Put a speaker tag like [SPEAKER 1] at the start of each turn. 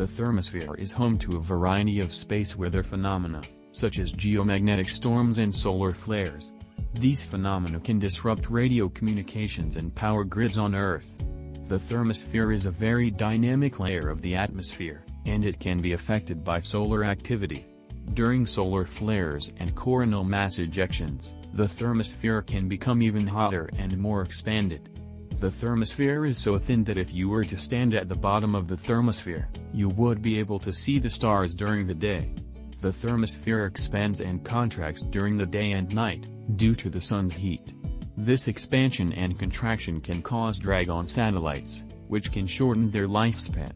[SPEAKER 1] The thermosphere is home to a variety of space weather phenomena, such as geomagnetic storms and solar flares. These phenomena can disrupt radio communications and power grids on Earth. The thermosphere is a very dynamic layer of the atmosphere, and it can be affected by solar activity. During solar flares and coronal mass ejections, the thermosphere can become even hotter and more expanded. The thermosphere is so thin that if you were to stand at the bottom of the thermosphere, you would be able to see the stars during the day. The thermosphere expands and contracts during the day and night, due to the sun's heat. This expansion and contraction can cause drag on satellites, which can shorten their lifespan.